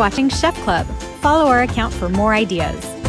watching Chef Club. Follow our account for more ideas.